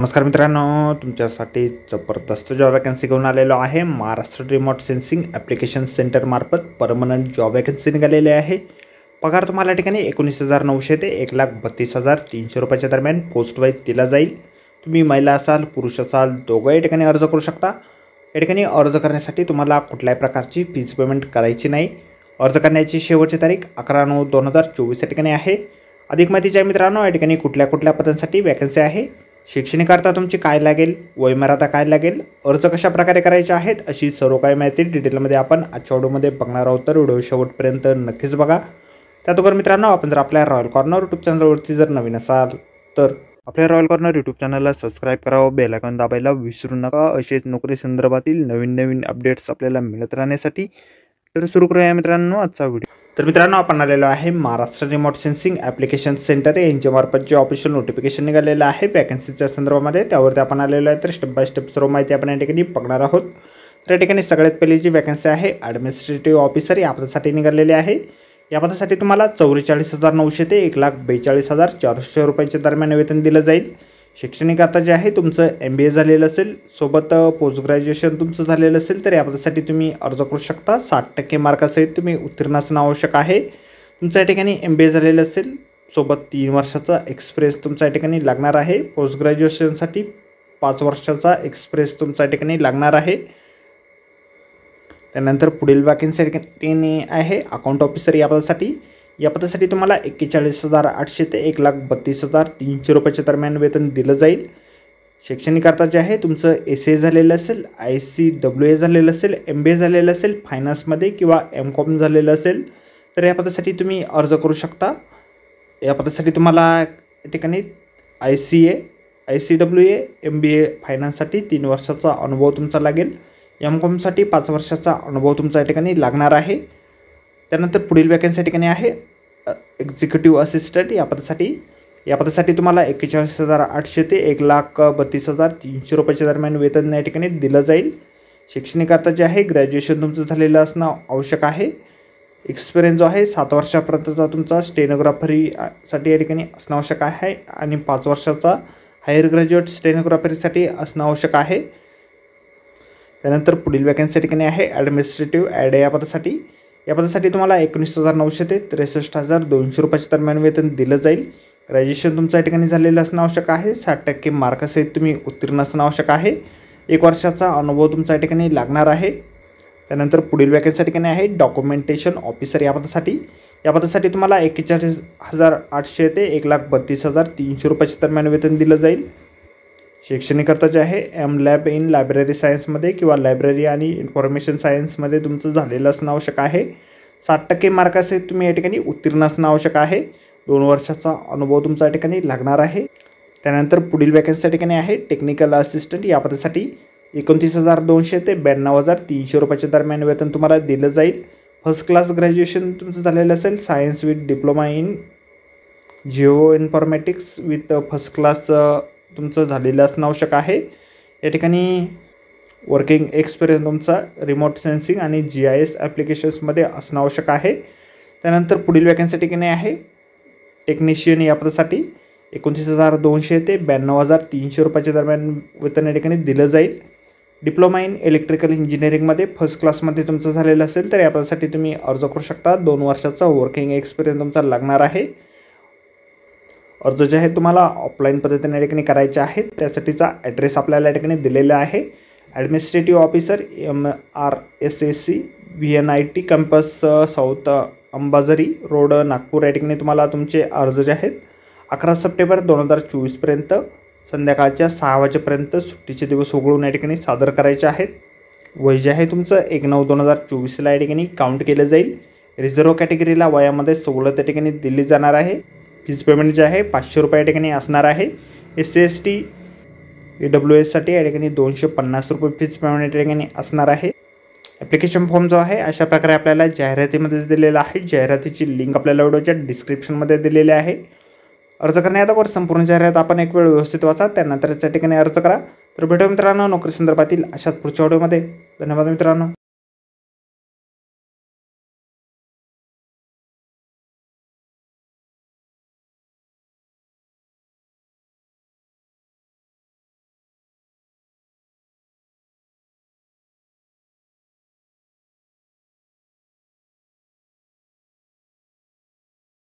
नमस्कार मित्रांनो तुमच्यासाठी जबरदस्त जॉब वॅकन्सी घेऊन आलेलो आहे. महाराष्ट्र रिमोट सेन्सिंग ॲप्लिकेशन सेंटरमार्फत परमनंट जॉब वॅकन्सी निघालेली आहे. पगार तुम्हाला या ठिकाणी एकोणीस हजार नऊशे ते एक लाख बत्तीस हजार तीनशे रुपयाच्या दरम्यान पोस्ट वाईज दिला जाईल. तुम्ही महिला असाल पुरुष असाल दोघंही ठिकाणी अर्ज करू शकता. या ठिकाणी अर्ज करण्यासाठी तुम्हाला कुठल्याही प्रकारची फीज पेमेंट करायची नाही. अर्ज करण्याची शेवटची तारीख अकरा नऊ दोन हजार चोवीस या ठिकाणी आहे. अधिक माहितीच्या मित्रांनो या ठिकाणी कुठल्या कुठल्या पदांसाठी वॅकन्सी आहे. शैक्षणिककरता तुमची काय लागेल? वयमर्यादा काय लागेल? अर्ज कशा प्रकारे करायचे आहेत? अशी सर्व काही माहिती डिटेलमध्ये आपण आजच्या व्हिडिओमध्ये बघणार आहोत. तर व्हिडिओ शेवटपर्यंत नक्कीच बघा. त्यातोगर मित्रांनो आपण जर आपल्या रॉयल कॉर्नर यूट्यूब चॅनलवरती जर नवीन असाल तर आपल्या रॉयल कॉर्नर यूट्यूब चॅनलला सबस्क्राईब करावं बेलायकॉन दाबायला विसरू नका. असेच नोकरी संदर्भातील नवीन नवीन अपडेट्स आपल्याला मिळत राहण्यासाठी. तर सुरू करूया मित्रांनो आजचा व्हिडिओ. तर मित्रांनो आपण आलेलो आहे Maharashtra remote sensing application centre यांच्यामार्फत जे ऑफिशियल नोटिफिकेशन निघालेलं आहे वॅकन्सीच्या संदर्भामध्ये त्यावरती आपण आलेलो आहे. तर स्टेप बाय स्टेप सर्व माहिती आपण या ठिकाणी बघणार आहोत. तर या ठिकाणी सगळ्यात पहिली जी वॅकन्सी आहे ॲडमिनिस्ट्रेटिव्ह ऑफिसर या पदासाठी निघालेली आहे. या पदासाठी तुम्हाला चौवेचाळीस हजार नऊशे ते एक लाख बेचाळीस हजार चारशे रुपयाच्या दरम्यान वेतन दिलं जाईल. शैक्षणिक आता जे आहे तुमचं एम बी ए झालेलं असेल सोबत पोस्ट ग्रॅज्युएशन तुमचं झालेलं असेल तर या तुम्ही अर्ज करू शकता. साठ टक्के मार्कासहित तुम्ही उत्तीर्ण असणं आवश्यक आहे. तुमच्या या ठिकाणी एम बी ए झालेलं असेल सोबत तीन वर्षाचा एक्सपिरियन्स तुमच्या या ठिकाणी लागणार आहे. पोस्ट ग्रॅज्युएशनसाठी पाच वर्षाचा एक्सपिरियन्स तुमच्या या ठिकाणी लागणार आहे. त्यानंतर पुढील वॅकन्सी ठिकाणी आहे अकाउंट ऑफिसर या पदासाठी या पदासाठी तुम्हाला एक्केचाळीस हजार आठशे ते एक लाख बत्तीस हजार तीनशे रुपयाच्या दरम्यान वेतन दिलं जाईल. शैक्षणिककरता जे आहे तुमचं एस ए झालेलं असेल आय सी डब्ल्यू ए झालेलं असेल एम बी ए झालेलं असेल फायनान्समध्ये किंवा एम कॉम झालेलं असेल तर या पदासाठी तुम्ही अर्ज करू शकता. या पदासाठी तुम्हाला या ठिकाणी I C A I C W A M B A फायनान्ससाठी तीन वर्षाचा अनुभव तुमचा लागेल. एम कॉमसाठी पाच वर्षाचा अनुभव तुमचा या ठिकाणी लागणार आहे. त्यानंतर पुढील वॅकन्सी ठिकाणी आहे. एक्झिक्युटिव्ह असिस्टंट या पदासाठी. या पदासाठी तुम्हाला एक्केचाळीस हजार आठशे ते एक लाख बत्तीस हजार तीनशे रुपयाच्या दरम्यान वेतन या ठिकाणी दिलं जाईल. शैक्षणिककरता जे आहे ग्रॅज्युएशन तुमचं झालेलं असणं आवश्यक आहे. एक्सपिरियन्स जो आहे सात वर्षापर्यंतचा तुमचा स्टेनोग्राफरीसाठी या ठिकाणी असणं आवश्यक आहे आणि पाच वर्षाचा हायर ग्रॅज्युएट स्टेनोग्राफरीसाठी असणं आवश्यक आहे. त्यानंतर पुढील वॅकन्सी ठिकाणी आहे ॲडमिनिस्ट्रेटिव्ह ॲड या पदासाठी. या पदासाठी तुम्हाला एकोणीस हजार नऊशे ते त्रेसष्ट हजार दोनशे रुपयाच्या दरम्यान वेतन दिलं जाईल. ग्रॅज्युएशन तुमच्या ठिकाणी झालेलं असणं आवश्यक आहे. साठ टक्के मार्कसहित तुम्ही उत्तीर्ण असणं आवश्यक आहे. एक वर्षाचा अनुभव तुमच्या ठिकाणी लागणार आहे. त्यानंतर पुढील वॅकन्सी ठिकाणी आहे. डॉक्युमेंटेशन ऑफिसर या पदासाठी या पदासाठी तुम्हाला एक्केचाळीस हजार आठशे ते एक लाख बत्तीस हजार तीनशे रुपयाच्या दरम्यान वेतन दिलं जाईल. शैक्षणिककरता जे आहे एम लॅब इन लायब्ररी सायन्समध्ये किंवा लायब्ररी आणि इन्फॉर्मेशन सायन्समध्ये तुमचं झालेलं असणं आवश्यक आहे. साठ टक्के मार्कासहित तुम्ही या ठिकाणी उत्तीर्ण असणं आवश्यक आहे. दोन वर्षाचा अनुभव तुमचा या ठिकाणी लागणार आहे. त्यानंतर पुढील वॅकन्सी ठिकाणी आहे टेक्निकल असिस्टंट या पदासाठी एकोणतीस हजार दोनशे ते ब्याण्णव हजार तीनशे रुपयाच्या दरम्यान वेतन तुम्हाला दिलं जाईल. फर्स्ट क्लास ग्रॅज्युएशन तुमचं झालेलं असेल science with diploma in geoinformatics with first class तुमचं झालेलं असणं आवश्यक आहे. या ठिकाणी वर्किंग एक्सपिरियन्स तुमचा रिमोट सेन्सिंग आणि जी आय एस ॲप्लिकेशन्समध्ये असणं आवश्यक आहे. त्यानंतर पुढील वॅकन्सी ठिकाणी आहे? टेक्निशियन या पदासाठी एकोणतीस हजार दोनशे ते ब्याण्णव हजार तीनशे रुपयाच्या दरम्यान वेतन या ठिकाणी दिलं जाईल. डिप्लोमा इन इलेक्ट्रिकल इंजिनिअरिंगमध्ये फर्स्ट क्लासमध्ये तुमचं झालेलं असेल तर या पदासाठी तुम्ही अर्ज करू शकता. दोन वर्षाचा वर्किंग एक्सपिरियन्स तुमचा लागणार आहे. अर्ज जे आहे तुम्हाला ऑफलाईन पद्धतीने या ठिकाणी करायचे आहेत त्यासाठीचा ॲड्रेस आपल्याला या ठिकाणी दिलेला आहे. Administrative officer M R S S C V N I T campus south Ambazari road Nagpur या ठिकाणी तुम्हाला तुमचे अर्ज जे आहेत अकरा सप्टेंबर दोन हजार चोवीसपर्यंत संध्याकाळच्या सहा वाजेपर्यंत सुट्टीचे दिवस उघडून या ठिकाणी सादर करायचे आहेत. वय जे आहे तुमचं एक नऊ दोन हजार चोवीसला या ठिकाणी काउंट केलं जाईल. रिझर्व्ह कॅटेगरीला वयामध्ये सवलत या ठिकाणी दिली जाणार आहे. फीज पेमेंट जे आहे? पाचशे रुपये या ठिकाणी असणार आहे. S C S T A W एससाठी या ठिकाणी दोनशे पन्नास रुपये फीज पेमेंट या ठिकाणी असणार आहे. ॲप्लिकेशन फॉर्म जो आहे अशा प्रकारे आपल्याला जाहिरातीमध्येच दिलेला आहे. जाहिरातीची लिंक आपल्याला व्हिडिओच्या डिस्क्रिप्शनमध्ये दिलेली आहे. अर्ज करण्यात अगोदर संपूर्ण जाहिरात आपण एक वेळ व्यवस्थित वाचा त्यानंतर त्या ठिकाणी अर्ज करा. तर भेटू मित्रांनो नोकरी संदर्भातील अशाच पुढच्या व्हिडिओमध्ये धन्यवाद मित्रांनो.